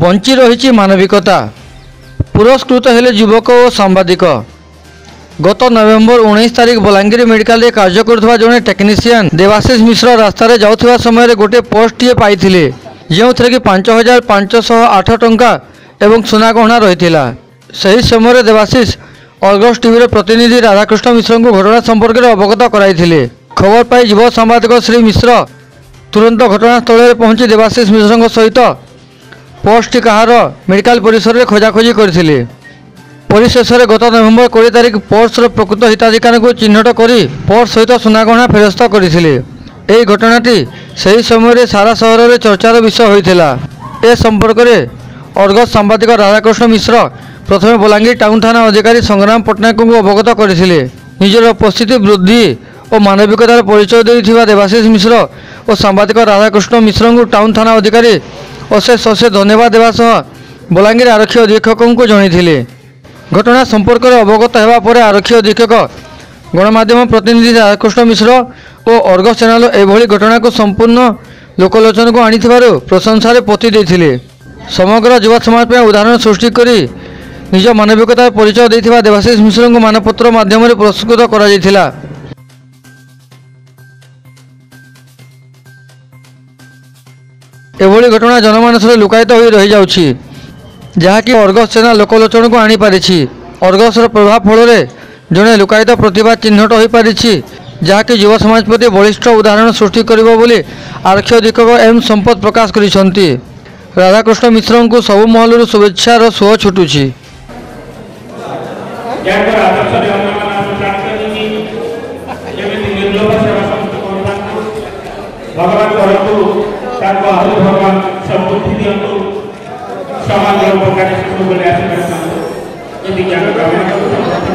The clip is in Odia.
ବଞ୍ଚି ରହିଛି ମାନବିକତା। ପୁରସ୍କୃତ ହେଲେ ଯୁବକ ଓ ସାମ୍ବାଦିକ। ଗତ ନଭେମ୍ବର ଉଣେଇଶ ତାରିଖ ବଲାଙ୍ଗୀର ମେଡିକାଲରେ କାର୍ଯ୍ୟ କରୁଥିବା ଜଣେ ଟେକ୍ନିସିଆନ୍ ଦେବାଶିଷ ମିଶ୍ର ରାସ୍ତାରେ ଯାଉଥିବା ସମୟରେ ଗୋଟିଏ ପୋଷ୍ଟଟିଏ ପାଇଥିଲେ ଯେଉଁଥିରେ କି ପାଞ୍ଚ ହଜାର ପାଞ୍ଚଶହ ଆଠ ଟଙ୍କା ଏବଂ ସୁନା ଗହଣା ରହିଥିଲା। ସେହି ସମୟରେ ଦେବାଶିଷ ଅର୍ଗସ୍ ଟିଭିର ପ୍ରତିନିଧି ରାଧାକୃଷ୍ଣ ମିଶ୍ରଙ୍କୁ ଘଟଣା ସମ୍ପର୍କରେ ଅବଗତ କରାଇଥିଲେ। ଖବର ପାଇ ଯୁବ ସାମ୍ବାଦିକ ଶ୍ରୀ ମିଶ୍ର ତୁରନ୍ତ ଘଟଣାସ୍ଥଳରେ ପହଞ୍ଚି ଦେବାଶିଷ ମିଶ୍ରଙ୍କ ସହିତ ପୋଷ୍ଟଟି କାହାର ମେଡିକାଲ ପରିସରରେ ଖୋଜାଖୋଜି କରିଥିଲେ ପରିଶେଷରେ ଗତ ନଭେମ୍ବର କୋଡ଼ିଏ ତାରିଖ ପର୍ସର ପ୍ରକୃତ ହିତାଧିକାରୀଙ୍କୁ ଚିହ୍ନଟ କରି ପର୍ସ ସହିତ ସୁନାଗହଣା ଫେରସ୍ତ କରିଥିଲେ। ଏହି ଘଟଣାଟି ସେହି ସମୟରେ ସାରା ସହରରେ ଚର୍ଚ୍ଚାର ବିଷୟ ହୋଇଥିଲା। ଏ ସମ୍ପର୍କରେ ଅର୍ଗସ୍ ସାମ୍ବାଦିକ ରାଧାକୃଷ୍ଣ ମିଶ୍ର ପ୍ରଥମେ ବଲାଙ୍ଗୀର ଟାଉନ ଥାନା ଅଧିକାରୀ ସଂଗ୍ରାମ ପଟ୍ଟନାୟକଙ୍କୁ ଅବଗତ କରିଥିଲେ। ନିଜର ଉପସ୍ଥିତି ବୃଦ୍ଧି ଓ ମାନବିକତାର ପରିଚୟ ଦେଇଥିବା ଦେବାଶିଷ ମିଶ୍ର ଓ ସାମ୍ବାଦିକ ରାଧାକୃଷ୍ଣ ମିଶ୍ରଙ୍କୁ ଟାଉନ ଥାନା ଅଧିକାରୀ ଅଶେଷ ଅଶେଷ ଧନ୍ୟବାଦ ଦେବା ସହ ବଲାଙ୍ଗୀର ଆରକ୍ଷୀ ଅଧୀକ୍ଷକଙ୍କୁ ଜଣାଇଥିଲେ। ଘଟଣା ସମ୍ପର୍କରେ ଅବଗତ ହେବା ପରେ ଆରକ୍ଷୀ ଅଧୀକ୍ଷକ ଗଣମାଧ୍ୟମ ପ୍ରତିନିଧି ରାଧାକୃଷ୍ଣ ମିଶ୍ର ଓ ଅର୍ଗ ଚ୍ୟାନେଲ ଏଭଳି ଘଟଣାକୁ ସମ୍ପୂର୍ଣ୍ଣ ଲୋକଲୋଚନକୁ ଆଣିଥିବାରୁ ପ୍ରଶଂସାରେ ପୋତି ଦେଇଥିଲେ। ସମଗ୍ର ଯୁବ ସମାଜ ପାଇଁ ଉଦାହରଣ ସୃଷ୍ଟି କରି ନିଜ ମାନବିକତାର ପରିଚୟ ଦେଇଥିବା ଦେବାଶିଷ ମିଶ୍ରଙ୍କୁ ମାନପତ୍ର ମାଧ୍ୟମରେ ପୁରସ୍କୃତ କରାଯାଇଥିଲା। ଏଭଳି ଘଟଣା ଜନମାନସରେ ଲୁକାୟିତ ହୋଇ ରହିଯାଉଛି ଯାହାକି ଅର୍ଗସ୍ ସେନା ଲୋକଲୋଚନକୁ ଆଣିପାରିଛି ଅର୍ଗସ୍ର ପ୍ରଭାବ ଫଳରେ ଜଣେ ଲୁକାୟିତ ପ୍ରତିଭା ଚିହ୍ନଟ ହୋଇପାରିଛି ଯାହାକି ଯୁବ ସମାଜ ପ୍ରତି ବଳିଷ୍ଠ ଉଦାହରଣ ସୃଷ୍ଟି କରିବ ବୋଲି ଆରକ୍ଷୀ ଅଧୀକ୍ଷକ ଏମ୍ ସମ୍ପଦ ପ୍ରକାଶ କରିଛନ୍ତି। ରାଧାକୃଷ୍ଣ ମିଶ୍ରଙ୍କୁ ସବୁ ମହଲରୁ ଶୁଭେଚ୍ଛାର ସୁଅ ଛୁଟୁଛି। ଭଗବାନ କରନ୍ତୁ tanpa hormat satu tidak itu sama dengan bekas itu melihat mereka jadi jangan kamu tidak